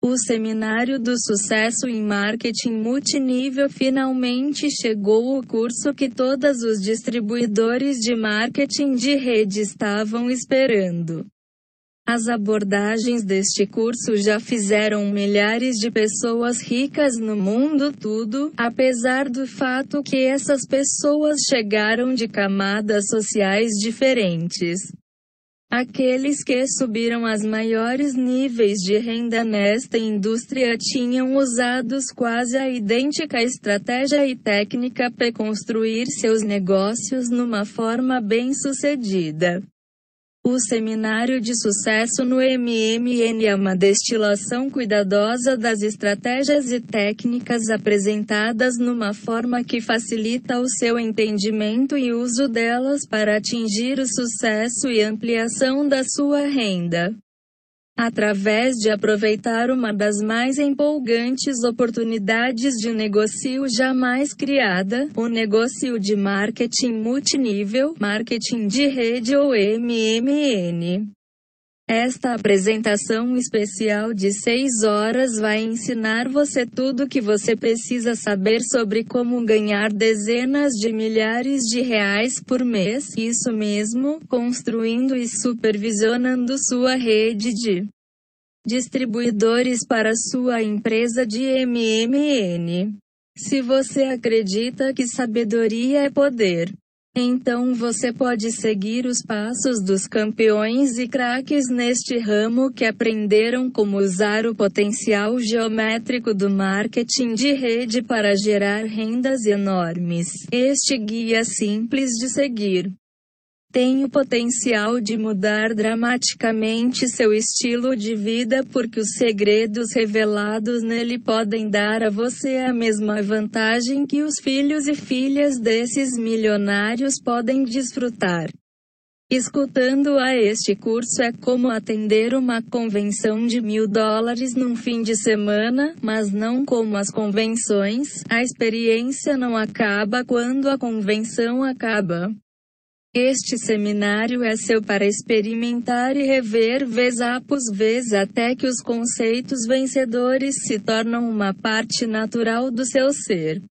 O Seminário do Sucesso em Marketing Multinível finalmente chegou o curso que todos os distribuidores de marketing de rede estavam esperando. As abordagens deste curso já fizeram milhares de pessoas ricas no mundo todo, apesar do fato que essas pessoas chegaram de camadas sociais diferentes. Aqueles que subiram aos maiores níveis de renda nesta indústria tinham usado quase a idêntica estratégia e técnica para construir seus negócios numa forma bem-sucedida. O seminário de sucesso no MMN é uma destilação cuidadosa das estratégias e técnicas apresentadas numa forma que facilita o seu entendimento e uso delas para atingir o sucesso e ampliação da sua renda através de aproveitar uma das mais empolgantes oportunidades de negócio jamais criada, o negócio de marketing multinível, marketing de rede ou MMN. Esta apresentação especial de 6 horas vai ensinar você tudo o que você precisa saber sobre como ganhar dezenas de milhares de reais por mês, isso mesmo, construindo e supervisionando sua rede de distribuidores para sua empresa de MMN. Se você acredita que sabedoria é poder, então você pode seguir os passos dos campeões e craques neste ramo que aprenderam como usar o potencial geométrico do marketing de rede para gerar rendas enormes. Este guia simples de seguir tem o potencial de mudar dramaticamente seu estilo de vida porque os segredos revelados nele podem dar a você a mesma vantagem que os filhos e filhas desses milionários podem desfrutar. Escutando a este curso é como atender uma convenção de mil dólares num fim de semana, mas não como as convenções, a experiência não acaba quando a convenção acaba. Este seminário é seu para experimentar e rever vez após vez até que os conceitos vencedores se tornam uma parte natural do seu ser.